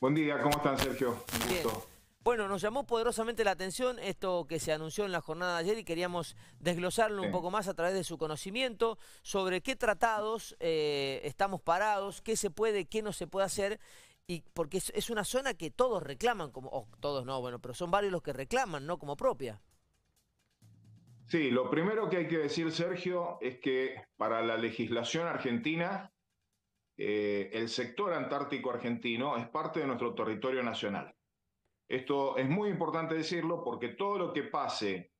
Buen día, ¿cómo están, Sergio? Bien. Bueno, nos llamó poderosamente la atención esto que se anunció en la jornada de ayer y queríamos desglosarlo un poco más a través de su conocimiento sobre qué tratados eh, estamos parados, qué se puede, qué no se puede hacer y porque es, una zona que todos reclaman, como o todos no, bueno, pero son varios los que reclaman, ¿no? Como propia. Sí, lo primero que hay que decir, Sergio, es que para la legislación argentina, eh, el sector antártico argentino es parte de nuestro territorio nacional. Esto es muy importante decirlo porque todo lo que pase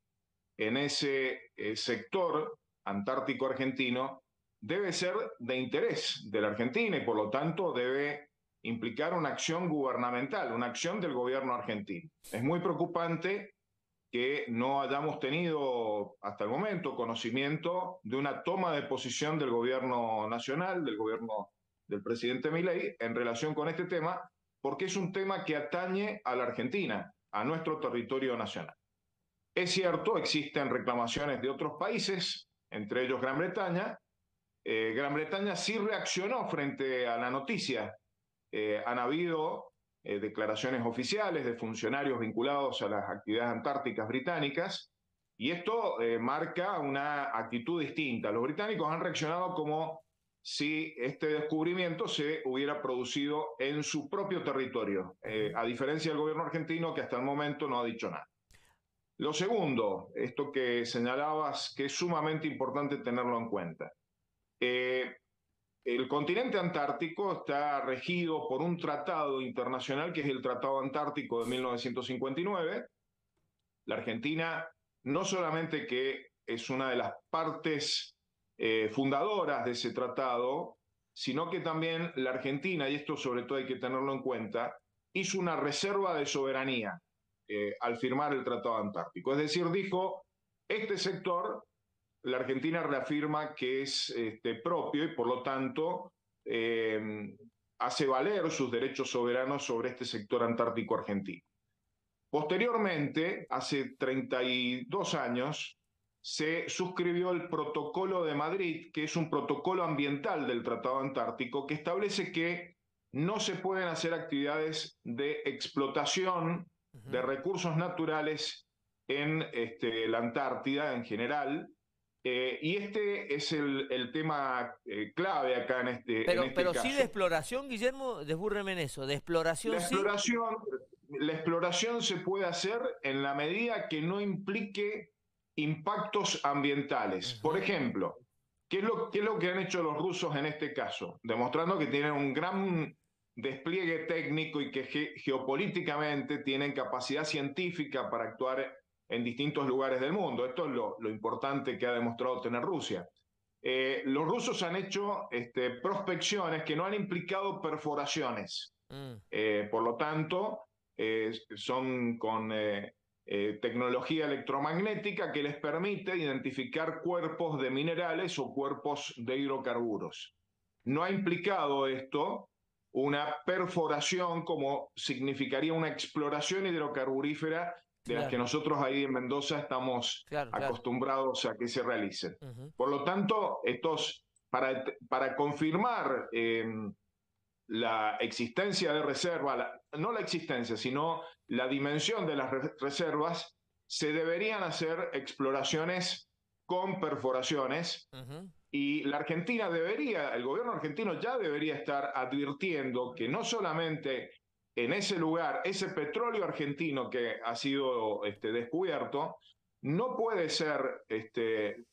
en ese eh, sector antártico argentino debe ser de interés de la Argentina y por lo tanto debe implicar una acción gubernamental, una acción del gobierno argentino. Es muy preocupante que no hayamos tenido hasta el momento conocimiento de una toma de posición del gobierno nacional, del gobierno del presidente Milei en relación con este tema, porque es un tema que atañe a la Argentina, a nuestro territorio nacional. Es cierto, existen reclamaciones de otros países, entre ellos Gran Bretaña. Eh, Gran Bretaña sí reaccionó frente a la noticia eh, han habido eh, declaraciones oficiales de funcionarios vinculados a las actividades antárticas británicas y esto marca una actitud distinta. Los británicos han reaccionado como si este descubrimiento se hubiera producido en su propio territorio, a diferencia del gobierno argentino que hasta el momento no ha dicho nada. Lo segundo, esto que señalabas que es sumamente importante tenerlo en cuenta. El continente antártico está regido por un tratado internacional que es el Tratado Antártico de 1959. La Argentina no solamente que es una de las partes eh, fundadoras de ese tratado, sino que también la Argentina, y esto sobre todo hay que tenerlo en cuenta, hizo una reserva de soberanía eh, al firmar el Tratado Antártico. Es decir, dijo, este sector la Argentina reafirma que es este, propio y por lo tanto eh, hace valer sus derechos soberanos sobre este sector antártico argentino. Posteriormente, hace 32 años, se suscribió el Protocolo de Madrid, que es un protocolo ambiental del Tratado Antártico, que establece que no se pueden hacer actividades de explotación de recursos naturales en este, la Antártida en general, eh, y este es el, tema eh, clave acá en este, pero, este pero sí de exploración, Guillermo, desbúrreme en eso, de exploración la exploración, La exploración se puede hacer en la medida que no implique impactos ambientales. Por ejemplo, ¿qué es, lo, ¿qué es lo que han hecho los rusos en este caso? Demostrando que tienen un gran despliegue técnico y que geopolíticamente tienen capacidad científica para actuar en distintos lugares del mundo. Esto es lo, importante que ha demostrado tener Rusia. Eh, los rusos han hecho este, prospecciones que no han implicado perforaciones. Mm. Eh, por lo tanto, eh, son con tecnología electromagnética que les permite identificar cuerpos de minerales o cuerpos de hidrocarburos. No ha implicado esto una perforación como significaría una exploración hidrocarburífera de las que nosotros ahí en Mendoza estamos acostumbrados a que se realicen. Por lo tanto, estos, para, para confirmar em, la existencia de reserva, no la existencia, sino la dimensión de las reservas, se deberían hacer exploraciones con perforaciones y la Argentina debería, el gobierno argentino ya debería estar advirtiendo que no solamente en ese lugar, ese petróleo argentino que ha sido este, descubierto, no puede ser, este,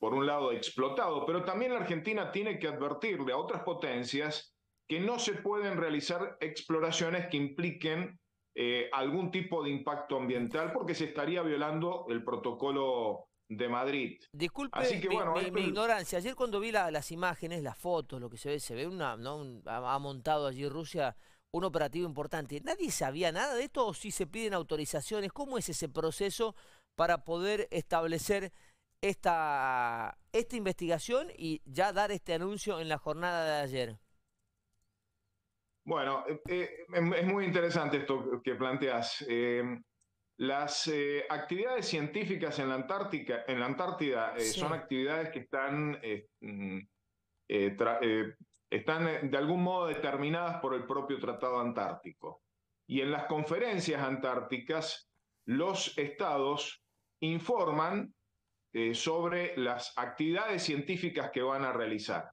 por un lado, explotado, pero también la Argentina tiene que advertirle a otras potencias que no se pueden realizar exploraciones que impliquen eh, algún tipo de impacto ambiental porque se estaría violando el protocolo de Madrid. Disculpe mi, ignorancia. Ayer cuando vi las imágenes, las fotos, lo que se ve, se ve una, ¿no? ha montado allí Rusia un operativo importante. ¿Nadie sabía nada de esto o si se piden autorizaciones? ¿Cómo es ese proceso para poder establecer esta, esta investigación y ya dar este anuncio en la jornada de ayer? Bueno, eh, eh, es muy interesante esto que planteas. Eh, las actividades científicas en la Antártica, en la Antártida, son actividades que están mm, están eh, de algún modo determinadas por el propio Tratado Antártico. Y en las conferencias antárticas, los estados informan eh, sobre las actividades científicas que van a realizar.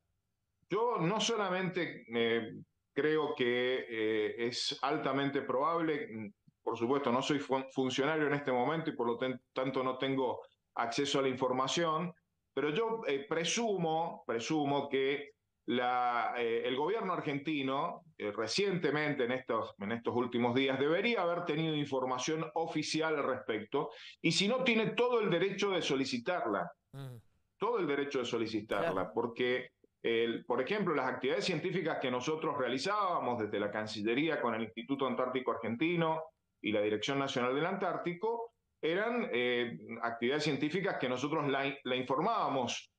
Yo no solamente eh, creo que es altamente probable, mm, por supuesto no soy funcionario en este momento y por lo tanto no tengo acceso a la información, pero yo presumo, presumo que eh, el gobierno argentino eh, recientemente en estos, en estos últimos días debería haber tenido información oficial al respecto y si no tiene todo el derecho de solicitarla, mm. todo el derecho de solicitarla, porque por ejemplo, las actividades científicas que nosotros realizábamos desde la Cancillería con el Instituto Antártico Argentino y la Dirección Nacional del Antártico eran eh, actividades científicas que nosotros la, la informábamos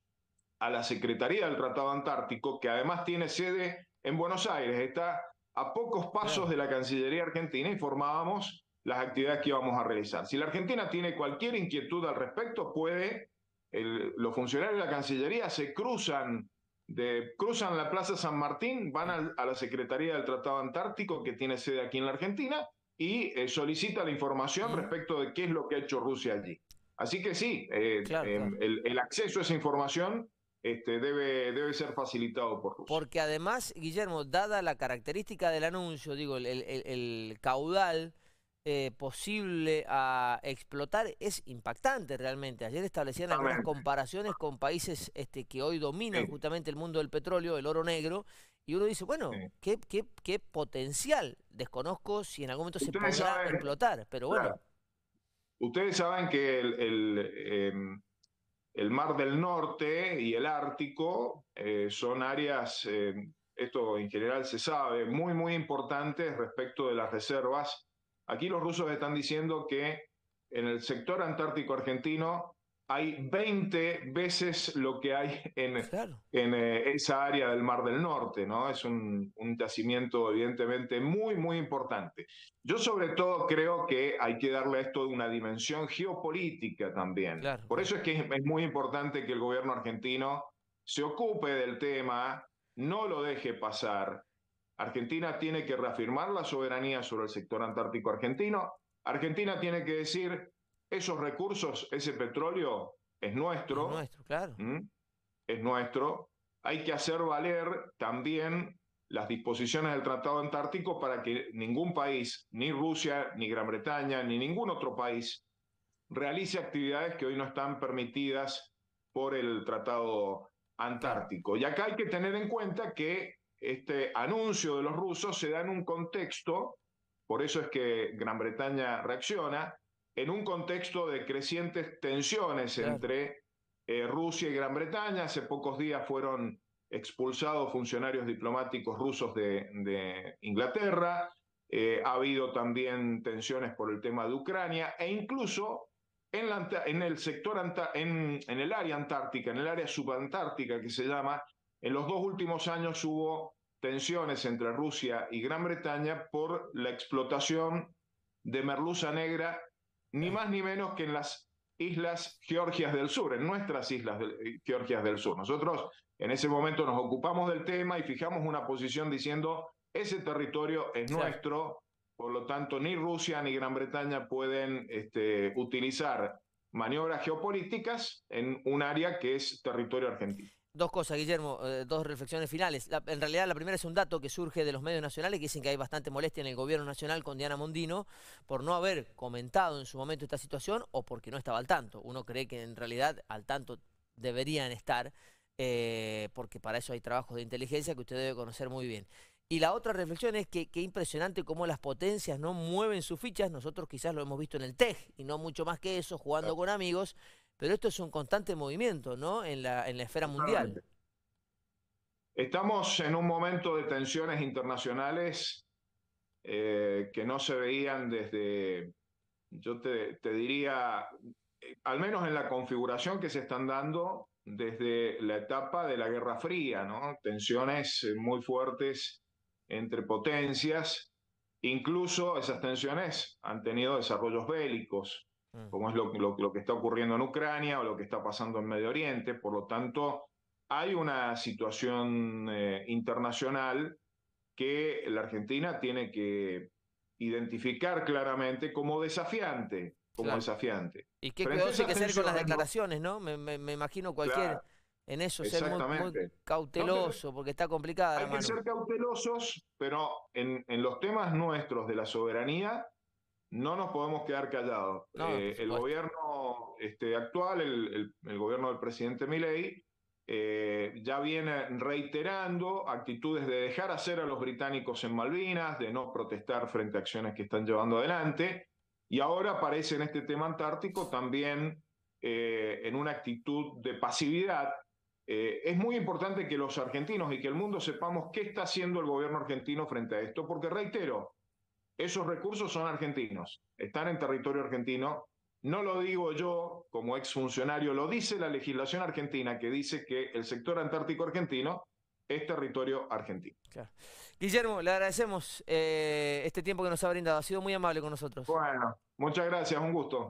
a la Secretaría del Tratado Antártico, que además tiene sede en Buenos Aires, está a pocos pasos de la Cancillería Argentina, informábamos las actividades que íbamos a realizar. Si la Argentina tiene cualquier inquietud al respecto, puede, los funcionarios de la Cancillería se cruzan, de, cruzan la Plaza San Martín, van a, la Secretaría del Tratado Antártico, que tiene sede aquí en la Argentina, y eh, solicita la información respecto de qué es lo que ha hecho Rusia allí. Así que sí, eh, em, el, acceso a esa información este, debe, debe ser facilitado por Rusia. Porque además, Guillermo, dada la característica del anuncio, digo, el, caudal eh, posible a explotar es impactante realmente. Ayer establecían algunas comparaciones con países este, que hoy dominan justamente el mundo del petróleo, el oro negro, y uno dice, bueno, ¿qué, qué, qué, potencial? Desconozco si en algún momento se podrá explotar, pero bueno. Ustedes saben que el, em, el Mar del Norte y el Ártico eh, son áreas, eh, esto en general se sabe, muy, muy importantes respecto de las reservas. Aquí los rusos están diciendo que en el sector antártico argentino hay 20 veces lo que hay en, en eh, esa área del Mar del Norte, ¿no? Es un, un, yacimiento evidentemente muy, muy importante. Yo sobre todo creo que hay que darle a esto una dimensión geopolítica también. Por eso es que es, muy importante que el gobierno argentino se ocupe del tema, no lo deje pasar. Argentina tiene que reafirmar la soberanía sobre el sector antártico argentino. Argentina tiene que decir, esos recursos, ese petróleo es nuestro. Es nuestro, claro. Es nuestro. Hay que hacer valer también las disposiciones del Tratado Antártico para que ningún país, ni Rusia, ni Gran Bretaña, ni ningún otro país, realice actividades que hoy no están permitidas por el Tratado Antártico. Y acá hay que tener en cuenta que este anuncio de los rusos se da en un contexto, por eso es que Gran Bretaña reacciona, en un contexto de crecientes tensiones entre eh, Rusia y Gran Bretaña. Hace pocos días fueron expulsados funcionarios diplomáticos rusos de, Inglaterra. Eh, ha habido también tensiones por el tema de Ucrania e incluso en, en el sector, en, en el área antártica, en el área subantártica que se llama, en los dos últimos años hubo tensiones entre Rusia y Gran Bretaña por la explotación de merluza negra ni más ni menos que en las islas Georgias del Sur, en nuestras islas de, Georgias del Sur. Nosotros en ese momento nos ocupamos del tema y fijamos una posición diciendo, ese territorio es nuestro, por lo tanto ni Rusia ni Gran Bretaña pueden este, utilizar maniobras geopolíticas en un área que es territorio argentino. Dos cosas, Guillermo, eh, dos reflexiones finales. en realidad, la primera es un dato que surge de los medios nacionales que dicen que hay bastante molestia en el gobierno nacional con Diana Mondino por no haber comentado en su momento esta situación o porque no estaba al tanto. Uno cree que en realidad al tanto deberían estar, eh, porque para eso hay trabajos de inteligencia que usted debe conocer muy bien. Y la otra reflexión es que qué impresionante cómo las potencias no mueven sus fichas. Nosotros quizás lo hemos visto en el TEG y no mucho más que eso, jugando con amigos pero esto es un constante movimiento, ¿no? En la, en la esfera mundial. Estamos en un momento de tensiones internacionales eh, que no se veían desde, yo te, diría, al menos en la configuración que se están dando desde la etapa de la Guerra Fría, ¿no? Tensiones muy fuertes entre potencias, incluso esas tensiones han tenido desarrollos bélicos. Mm. como es lo, lo, que está ocurriendo en Ucrania o lo que está pasando en Medio Oriente. Por lo tanto, hay una situación eh, internacional que la Argentina tiene que identificar claramente como desafiante, como desafiante. Y qué hay que hacer con las declaraciones, ¿no? Me, imagino cualquier... En eso ser muy, cauteloso, porque está complicada. Hay que ser cautelosos, pero en, los temas nuestros de la soberanía no nos podemos quedar callados. Eh, el gobierno este, actual, el, el, gobierno del presidente Milei, eh, ya viene reiterando actitudes de dejar hacer a los británicos en Malvinas, de no protestar frente a acciones que están llevando adelante, y ahora aparece en este tema antártico también eh, en una actitud de pasividad. Es muy importante que los argentinos y que el mundo sepamos qué está haciendo el gobierno argentino frente a esto, porque reitero, esos recursos son argentinos, están en territorio argentino no lo digo yo como exfuncionario, lo dice la legislación argentina que dice que el sector antártico argentino es territorio argentino. Guillermo, le agradecemos eh, este tiempo que nos ha brindado. Ha sido muy amable con nosotros. Bueno, muchas gracias, un gusto.